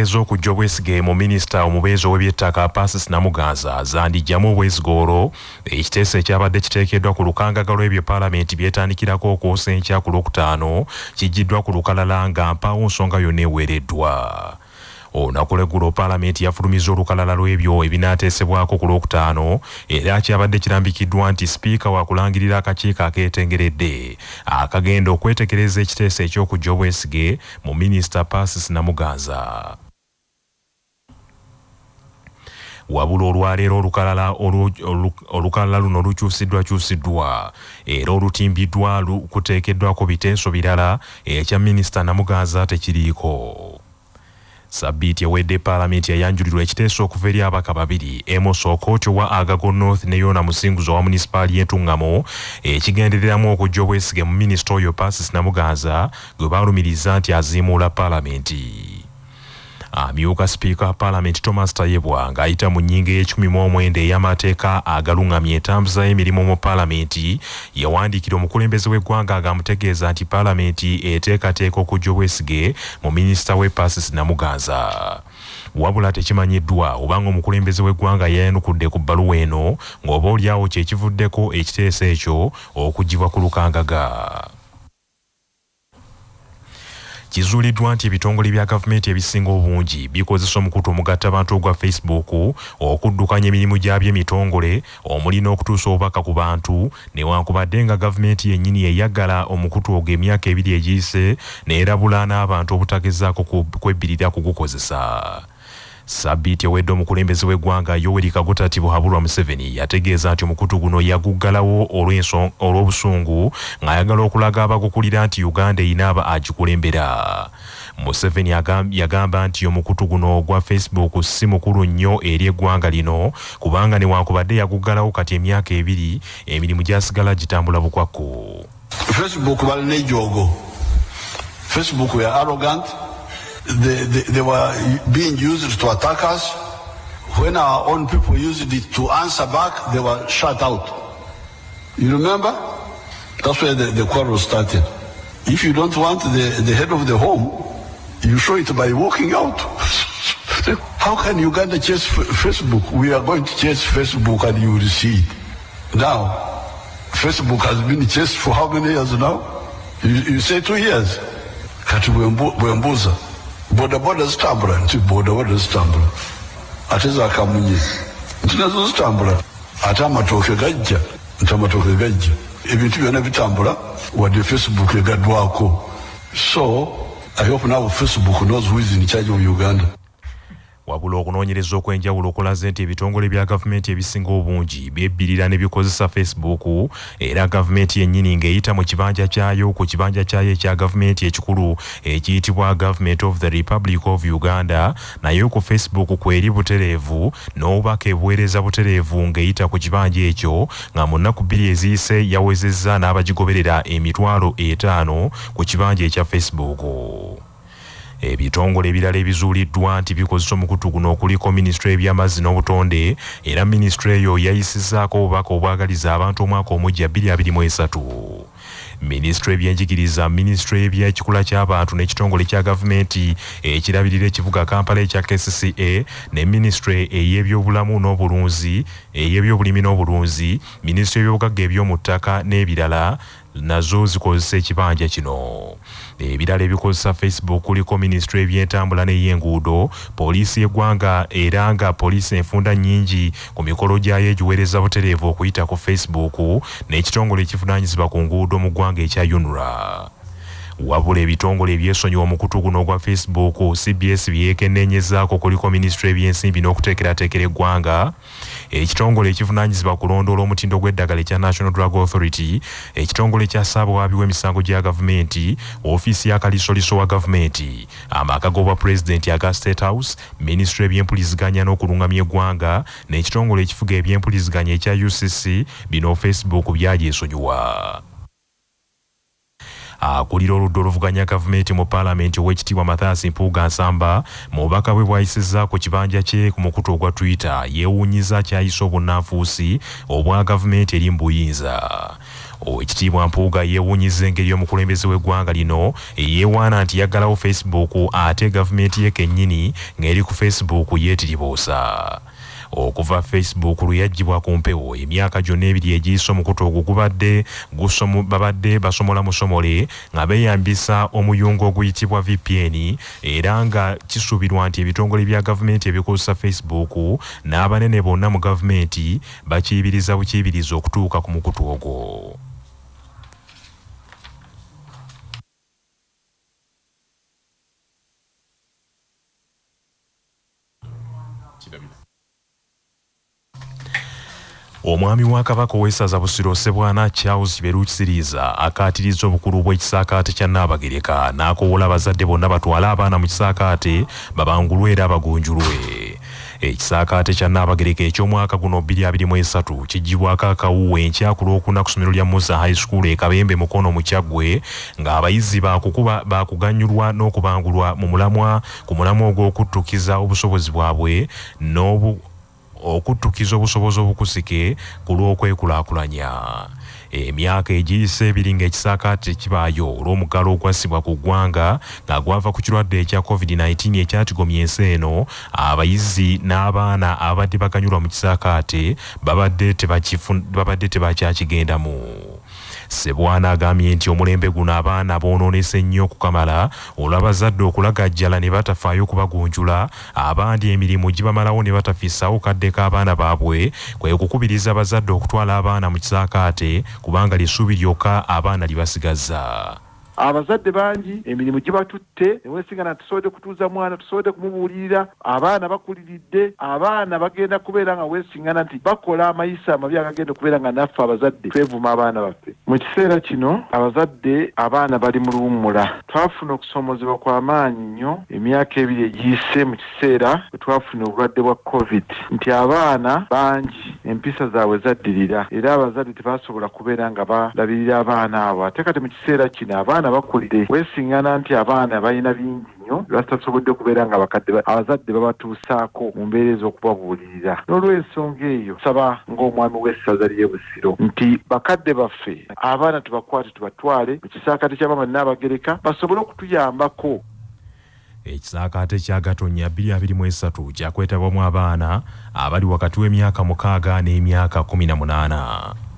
ategeeza okujja obwesige mu minisita omubeezi ow'ebyettaka pasis namuganza zandijjamu obwesiga olwo ekiteeso ekyabadde kiteekeddwa ku lukangaga lw'ebyo paalamenti byetandikirako okwosa enkya ku lwokutaano kijjiddwa ku lukalala nga mpaawo nsonga yonna eweereddwa olunaku lweggulo paalamenti yafulumiza olukalala lw'ebyo ebinaateesebwako ku lwokutaano era kyabadde kirambikiddwa nti sipiika waakulangirira akakiiko akeetengeredde. Akagenda okwetegereza ekiteeso eky'okujja obwesige mu minisita pasis namuganza. Wabula olwaleero olukalala olukalala luno lukyusiddwakyusiddwa era olutimbiddwa kuteekeddwako biteeso birala ekya minisita namuganza tekiriiko sabbiiti ewedde paalamenti yayanjulirwa ekiteeso okuva eri abaka babiri emos okooti owa agago north ne yona musinguzo owa munisipaali y'entuŋŋamo ekigendereramu okujja obwesige mu minisita oyo pasis namuganza gwe baalumiriza nti aziimuula paalamenti amyuka sipiika wa paalamenti thomas tayebwa ng'ayita mu nnyingo ey'ekikumi mu omwenda ey'amateeka agaluŋŋamya entambuza y'emirimu mu paalamenti yawandiikira omukulembeze w'eggwanga ng'amutegeeza nti paalamenti eteekateeka okujja obwesige mu minisita w'epasis namuganza. Wabula tekimanyiddwa obanga omukulembeze w'eggwanga yayanukudde ku bbaluwa eno ng'oba oliawo kyekivuddeko ekiteeso ekyo okuggibwa ku lukangaga kizuuliddwa nti ebitongole bya gavumenti ebisinga obungi bikozesa omukutu omugatta abantu ogwa facebook okuddukanya emirimu gyabyo emitongole omuli n'okutuusa obubaka ku bantu newankubadde nga gavumenti yennyini yeyaggala omukutu ogwo emyaka ebiri egiyise neerabula n'abantu obutagezaako kwebbirira kugukozesa sabbiiti ewedde omukulembeze w'eggwanga yoweri kaguta tibuhabulwa museveni yategeeza nti omukutu guno yaguggalawo olw'obusungu ng'ayagala okulaga abagukulira nti uganda erina aba agikulembera. Museveni yagamba nti omukutu guno ogwa facebook si mukulu nnyo eri eggwanga lino kubanga newankubadde yaguggalawo kati emyaka ebiri emirimu gyasigala gitambula bukwakku. Facebook balina ejoogo. Facebook ya arrogant they, they, they were being used to attack us. When our own people used it to answer back, they were shut out. You remember? That's where the, the quarrel started. If you don't want the, the head of the home, you show it by walking out. How can Uganda chase Facebook? We are going to chase Facebook and you will see it. Now, Facebook has been chased for how many years now? You, you say two years. Kati bwembuza. Bodaboda zitambula nti bodaboda zitambula. Ate zakamunye nti nazo zitambula. Ate amatooke gajja nti amatooke gajja. Ebintu byonna bitambula wadde facebook egaddwako. So i hope now facebook knows who is in charge of uganda wabula okunoonyereza okw'enjawulo okulaze nti ebitongole bya gavumenti ebisinga obungi byebbirira ne bikozesa facebook era gavumenti yennyini ng'eyita mu kibanja kyayo ku kibanja kyayo ekya gavumenti ekikulu ekiyitibwa government of the republic of uganda naye ku facebook kweri butereevu n'obubaka ebuweereza butereevu ng'eyita ku kibanja ekyo nga mu nnaku bbiri eziyise yawezezza n'abagigoberera emitwalo etaano ku kibanja ekya facebook ebitongole ebirala ebizuuliddwa nti bikozesa omukutu guno okuliko minisitule y'ebyamazzi n'obutonde era minisitule eyo yayisizzaako obubaka obwagaliza abantu omwaka omujja 2023 minisitule ebyenjigiriza minisitule y'ebyekikula ky'abantu n'ekitongole kya gavumenti ekirabirira ekibuga kampala ekya kcca ne minisitule ey'ebyobulamu n'obulunzi ey'ebyobulimi n'obulunzi minisitule y'ebyobugagga eby'omu ttaka n'ebirala nazo zikozesa ekibanja kino. Ebirala ebikozesa facebook kuliko minisitule ebyentambula n'ey'enguudo poliisi y'eggwanga era nga poliisi enfunda nnyingi ku mikolo gyayo egiweereza butereevu okuyita ku facebook n'ekitongole ekivunaanyizibwa ku nguudo mu ggwanga ekya unra wabula ebitongole ebyesonyiwa omukutu guno ogwa facebook cbs byekeneenyezaako kuliko minisitule ebyensimbi n'okuteekerateekera eggwanga ekitongole ekivunaanyizibwa kulondoola omutindo gw'eddagala ekya national drug authority ekitongole kya ssaabawaabi w'emisango gya gavumenti ofiisi y'akalisoliso wa gavumenti. Amaka g'obwa pulezidenti aga state house minisitule ebyempuliziganya n'okulungamya eggwanga n'ekitongole ekifuga ebyempuliziganya ekya ucc bino facebook byagyesonyiwa akulira oludda oluvuganya gavumenti mu paalamenti ow'ekitiibwa mathias mpuuga nsamba mu bubaka bwe bwayisizza ku kibanja kye ku mukutu ogwa twitter. Yeewuunyiza kyayisa obunnanfuusi obwa gavumenti eri mu buyinza owekitiibwa mpuuga yeewuunyiza engeri omukulembeze w'eggwanga lino yeewaana nti yaggalawo facebook ate gavumenti ye kennyini ng'eri ku facebook yeetiriboosa okuva facebook lwe yaggyibwa ku mpewo. Emyaka gyonna ebiri egiyisa omukutu ogwo gubadde babadde basomola musomole nga beeyambisa omuyungo oguyitibwa vpn era nga kisuubirwa nti ebitongole bya gavumenti ebikozesa facebook n'abanene bonna mu gavumenti bakiyibiriza bukiyibiriza okutuuka ku mukutu ogwo omwami wa kabaka ow'essaza busiro ssebwana charles berusiriza akaatiriza obukulu bw'ekisaakaate kya naabagereka n'akoowola abazadde bonna batwale abaana mu kisaakaate babangulwe era bagonjulwe ekisaakaate kya naabagereka eky'omwaka guno 2023 kiggibwako akawuwe enkya ku lwokuna ku ssomero lya musa high school e kabembe mukono mu kyaggwe ng'abayizi bakukuba bakuganyulwa n'okubangulwa mu mulamwa ku mulamwa ogw'okuttukiza obusobozi bwabwe n'obu okuttukiza obusobozi obukusike ku lw'okwekulaakulanya. Emyaka egiyise ebiri ng'ekisaakaate kibaayo olw'omuggalo ogwassibwa ku ggwanga nga gwava ku kirwadde ekya covid-19 ekyatigomya ensi eno abayizi n'abaana abadde baganyulwa mu kisaakaate babadde tebakyakigendamu sebwana agambye nti omulembe guno abaana boonoonese nnyo okukamala olw'abazadde okulagajjala ne batafaayo kubagunjula abandi emirimu gibamalawo ne batafiisawo kadde k'abaana baabwe kwe kukubiriza abazadde okutwala abaana mu kisaakaate kubanga lyessuubi lyokka abaana libasigaza abazadde bangi emirimu gibatutte newesinga na tusobodde kutuuza mwana tusobodde kumubuulirira. Abaana bakuliridde abaana bagenda kubeera nga weesingana nti bakola amayisa amabi agagenda okubeera nga naffe abazadde twevuma abaana baffe. Mu kiseera kino abazadde abaana bali mu luwummula. Twafuna okusoomozebwa kw'amaanyi nnyo emyaka ebiri egiyise mu kiseera bwe twafuna obulwadde bwa covid. Nti abaana bangi empisa zaabwe zaddirira. Era abazadde tebasobola kubeera nga balabirira abaana abo. Ate kati mu kiseera kino abaana bakulire weesiŋŋana nti abaana balina bingi nnyo batasobodde okubeera nga bakadde abazadde babatuusaako mu mbeera ez'okubabuulirira. N'olw'ensonga eyo saba ng'omwami w'essaza ly'e busiro nti bakadde baffe abaana tubakwate tubatwale mu kisaakate ky'abaama naabagereka basobole okutuyambako. Ekisaakaate kya gatonya 2023 kyakwetabamu abaana abali wakati w'emyaka mukaaga n'emyaka 18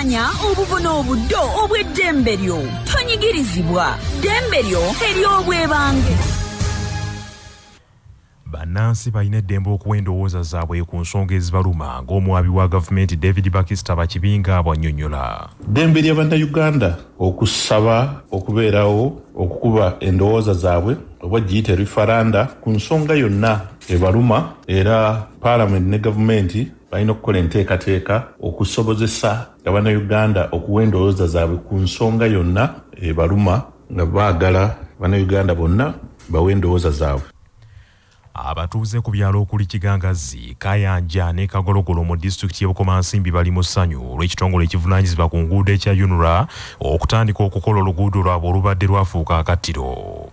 manya obuvune obuddo obw'eddembe lyo tonyigirizibwa ddembe lyo ery'obwebange bannansi balina eddembe okuwa endowooza zaabwe ku nsonga ezibaluma ng'omuwabi wa gavumenti david bakista bakibinga bw'annyonnyola. Ddembe ly'abannayuganda okusaba okubeerawo okukuba endowooza zaabwe oba giyite referanda ku nsonga yonna ebaluma era paalamenti ne gavumenti balina okukola enteekateeka okusobozesa abannayuganda okuwa endowooza zaabwe ku nsonga yonna ebaluma nga baagala bannayuganda bonna bawe endowooza zaabwe. Abatuuze ku byalo okuli kigangazi kayanja ne kagologolo mu disitulikiti y'ebukomansimbi bali mu ssanyu olw'ekitongole ekivunaanyizibwa ku nguudo ekya unura okutandika okukola oluguudo lwabwe olubadde lwafuuka akattiro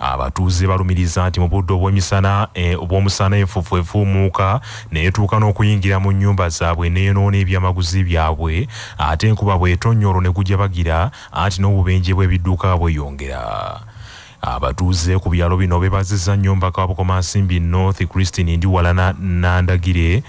abatuuze balumiriza nti mu budde obw'emisana obw'omusana enfufu efuumuuka neetuuka n'okuyingira mu nnyumba zaabwe neyonoona ebyamaguzi byabwe ate enkuba bw'etonnya olwo ne gujja bagira anti n'obubenje bw'ebidduka bweyongera. Abatuuze ku byalo bino beebazizza nnyo mbaka wa bukomansimbi north christine ndiwala nandagire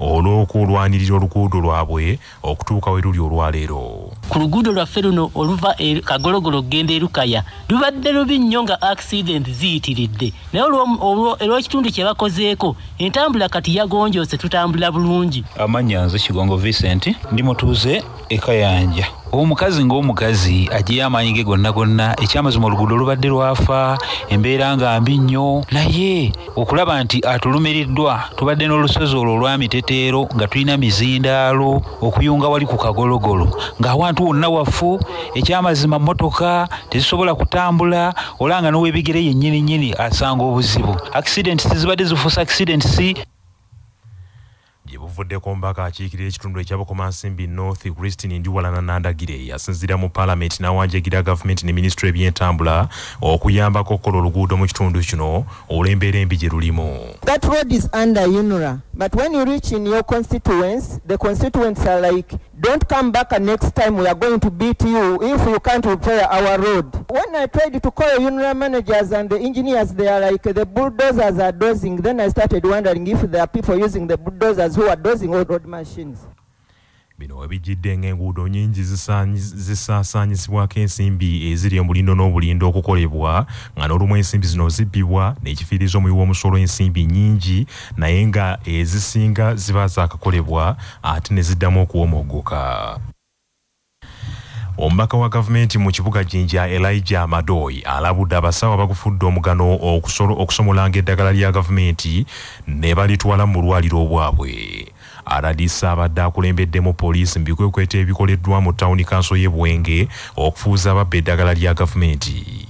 olw'okulwanirira oluguudo lwabwe okutuuka we luli olwaleero. Ku luguudo lwaffe luno oluva e kagologolo okugenda erukaya lubadde lubi nnyo nga accident ziyitiridde. Naye olw'ekitundu kye bakozeeko entambula kati yagonjoose tutambula bulungi. Amannya nze kigongo vincent ndi mutuuze ekayanja omukazi ng'omukazi agiye amaanyi ge gonna gonna ekyamazima oluguudo olubadde lwafa embeera nga mbi nnyo naye okulaba nti atulumiriddwa tubadde n'olusozi olwo olwamiteteero nga tulina mizindaalo okuyunga wali ku kagologolo. Ng'awantu wonna wafu ekyamazima motoka tezisobola kutambula olanga n'owebigere yennyini nnyini asanga obuzibu. Accidents zibadde zifuusa accidents ekitundu north christine nandagire mu n'awanjagira ne mu kitundu kino embi gye lulimu That road is under UNRA. But when you reach in your constituents, the constituents are like, don't come back and next time we are going to beat you if you can't repair our road. When I tried to call UNRA managers and the engineers, they are like, the bulldozers are dozing. Then I started wondering if there are people using the bulldozers who are dozing all road machines. bino webijjidde ng'enguudo nyingi zisaanyi- zisaasaanyizibwako ensimbi eziri omulindo n'obulindo okukolebwa nga n'olumu ensimbi zino zibbibwa n'ekifiiriza omuwi w'omusolo ensimbi nnyingi naye nga ezisinga ziba zaakakolebwa ate ne ziddamu okuwomoggoka omubaka wa gavumenti mu kibuga jinja elijah amadoyi alabudde abasawo abagufudde omugano okusomolanga eddagala lya gavumenti ne balitwala mu lwaliro obwabwe aradisa abadde akulembeddemu poliisi mu bikwekweta ebikoleddwa mu tawuni kanso y'e bwenge okufuuza ababba eddagala lya gavumenti.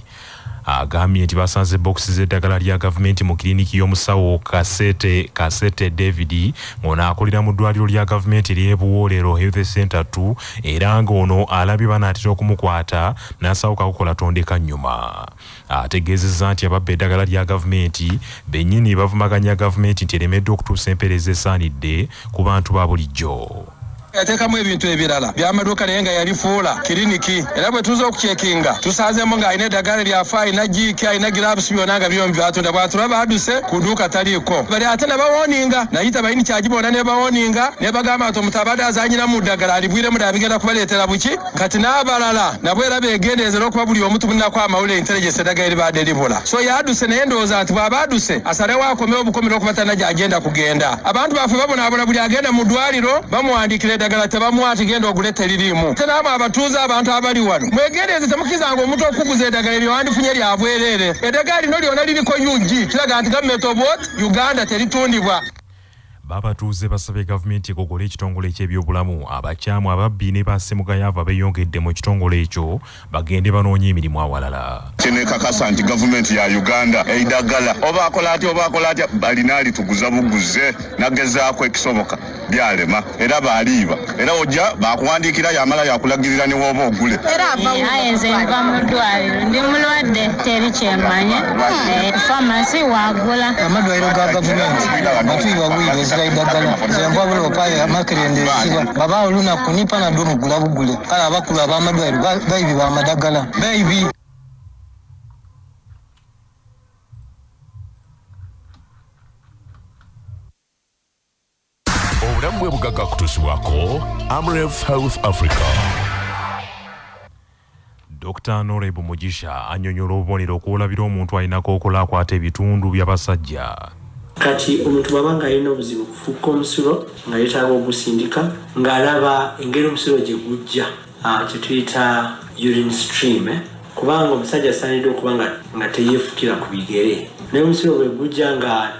Agambye nti basanze bokisi z'eddagala lya gavumenti mu kiriniki y'omusawo kasete kasete david ng'ono akolera mu ddwaliro lya gavumenti ery'ebuwoolero health center 2 era ng'ono alabye banaatera okumukwata n'asawuka kukola tondeka nnyuma ategeezezza nti ababba eddagala lya gavumenti bennyini bavumaganya gavumenti nti eremedde okutuusa empeereza esaanidde ku bantu ba bulijjo yateekamu ebintu ebirala. Byamaduuka naye nga yalifuula kiriniki. Era bwe tuza okucekinga tusanzemu ng'alina eddagala lyafe alina jiiki alina girabusi byonna nga byomu byatunda. Bwatulaba aduse ku dduuka taliiko. Bali ate ne bawoninga nayita bayini kyagi bona ne bawoninga ne bagamba nti omuntu abadde azanyira mu ddagala alibwiremu ddala bigenda kubaleetera buki? Kati n'abalala nabo era begendeeze olwokuba buli omu tubunako amawulire intelligence eddagala eribadde libula so yaduse naye ndowooza nti bw'aba aduse asalewo akomewo obukomi okuba talina gyagenda kugenda. Abantu baffe babonaabona buli agenda mu ddwaliro bamuwandikira eddagala tebamuwa tigenda ogule teririimu te naamwe abatuuze abantu abali wano mwegendeeze temukkizanga omuntu okuguza eddagala eryo wandifunye lya bwereere eddagala lino lyonna liriko ug kiraga nti government of what? Uganda teritundibwa babatuuze basabye gavumenti ekogole ekitongole eky'ebyobulamu. Abakyamu ababbi ne basemugayaavu abeeyongedde mu kitongole ekyo bagende banoonye emirimu awalala. Kyenekakasa nti gavumenti ya uganda eidagala oba akola atya oba akola atya balina alituguza buguze nagezaako ekisoboka byalema era baaliiba. Era ojja bakuwandiikira yamala yakulagirira ne wooba ogule. Aye nze nva mu ddwaliro ndi mulwadde teri kyemmanye famasi wagula. Amadwaliro ga gavumenti matuyiwa bwire ezira eddagala zembwa bulopayo amakerenda ezira baba olunaku nipa nadde omugula bugule. Kale abakulu ab'amadwaliro ba- baibi bamadagala baibi obulamu bwe bugagga kutuusibwako amref health africa. Dr noreb mugisha annyonnyola obubonero okuwolabira omuntu alinako okola akwata ebitundu by'abasajja kati omuntu bwaba nga alina obuzibu kufuuka omusulo nga yeetaaga ogusindika ng'alaba engeri omusulo gye gujja ah, kye tuyita urine stream eh? kubanga omusajja asaanidde okuba nga, teyeefukira ku bigere. Naye omusulo bwe gujja nga,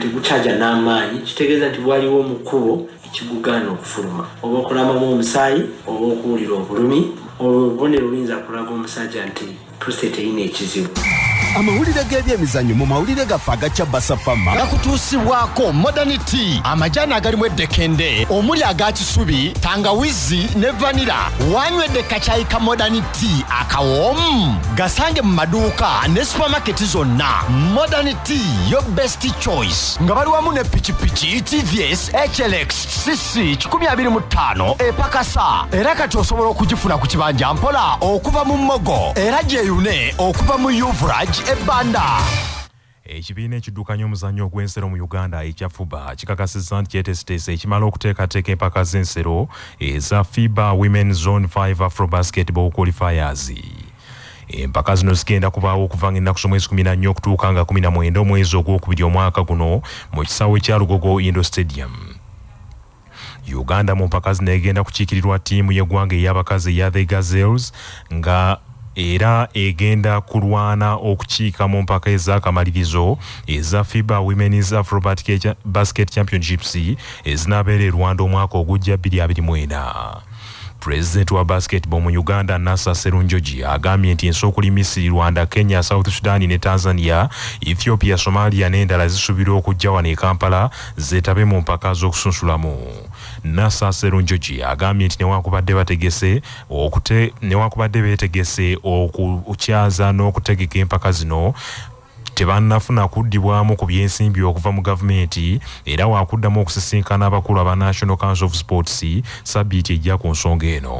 tegukyaja n'amaanyi kitegeeza nti waliwo omukubo ekigugaana okufuluma. Oba okulamamu omusaayi oba okuwulira obulumi olwo obubonero buyinza kulaga omusajja nti prostate erina ekizibu amawulire g'ebyemizannyo mu mawulire gaffe agacya basafama. Gakutuusibwako modernity amajaani agalimu eddekende. Omuli aga kisubi tangawizi ne vanira wanywedde kacyayi ka modernity akawoomu gasange mu maduuka ne supamaketi zonna. Modernity yo best choice. Nga bali wamu ne pikipiki tvs hlx cc 25 epakasa era kati osobola okugifuna ku kibanja mpola okuva mu mmogo era gyeyune okuva mu uvrage ebbanda. Ekibiina ekiddukanya omuzannyo ogw'ensero mu uganda ekya fuba kikakasizza nti kyeteeseteese ekimala okuteekateeka empaka z'ensero eza fiba women zone 5 afro basketball qualifiers. Empaka zino zigenda kubaawo okuva nga ennaku z'omwezi 14 okutuuka nga 19 omwezi ogwokubiri omwaka guno mu kisaawe kya lugogo indo stadium. Uganda mu mpaka zino egenda kukiikirirwa ttiimu y'eggwanga ey'abakazi eya the gazelles nga era egenda kulwana okukiika mu mpaka ez'akamalirizo eza fiba women's afro Basket- championships ezinaabeera e rwanda omwaka ogujja 2024 pulezidenti wa basketball mu uganda nasa serunjogi agambye nti ensi okuli misiri rwanda kenya south sudan ne tanzania ethiopia somalia n'endala zisuubirwa okujja wano e kampala zeetabe mu mpaka z'okusunsulamu nasa serunjogi agambye nti newankubadde bategese okute newankubadde beetegese okukyaza n'okutegeka empaka zino tebannafuna kuddibwamu ku byensimbi okuva mu gavumenti era wakuddamu okusisinkana abakulu aba national council of sports sabiiti ejja ku nsonga eno.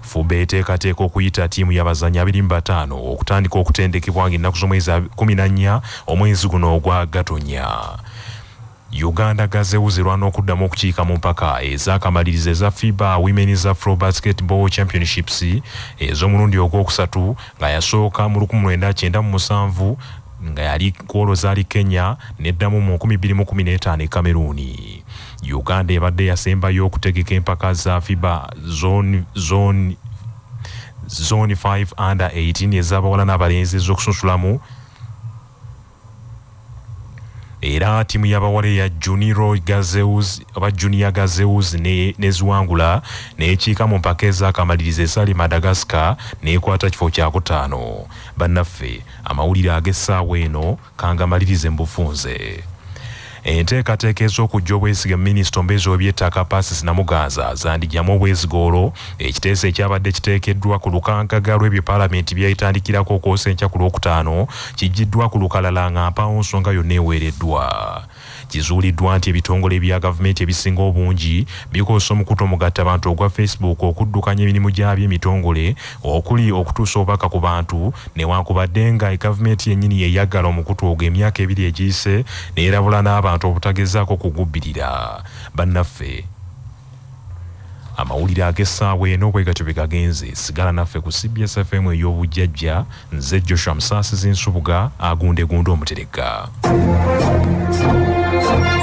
Fube eteekateeka okuyita ttiimu y'abazanyi 25 okutandika okutendekebwa ng'ennaku z'omwezi 14 omwezi guno ogwa gatonya uganda gazewuzi lwana okuddamu okukiika mu mpaka. Ez'akamalirizo eza fiba women's afro basketball championships ez'omulundi ogwokusatu nga yasooka mu 1997 nga yali kwolo zaali kenya neddamu mu 2015 e kameruni uganda ebadde yasembayo okutegeka empaka za fiba zone 5 under 18 ez'abawala n'abalenzi ez'okusunsulamu era ttiimu y'abawala eya juniro gazeus oba junior gazeus neziwangula nekiika mu mpaka ez'akamalirizo esali madagascar nekwata kifo kyakutaano bannaffe amawulire ag'essaawa eno kangamalirize mu bufunze enteekateeka ez'okujja obwesiga minisita ombezi w'ebyettaka pasis namuganza zandigyamu obwesiga olwo. Ekiteeso ekyabadde kiteekeddwa ku lukangaga lw'ebyo paalamenti byayitandikirako okwosa enkya ku lwokutaano kiggyiddwa ku lukalala nga mpawo nsonga yonna eweereddwa kizuuliddwa nti ebitongole bya gavumenti ebisinga obungi bikozesa omukutu omugatta abantu ogwa facebook okuddukanya emirimu gyabyo emitongole okuli okutuusa obubaka ku bantu newankubadde nga egavumenti yennyini yeyaggala omukutu ogwo emyaka ebiri egiyise neerabula n'abantu obutagezaako kugubbirira. Bannaffe amawulire ag'essaawa eno bwe gatyo bwe gagenze sigala naffe ku cbs fm ey'obujjajja nze joshua musaasizi nsubuga agundegunda omutereka Thank you.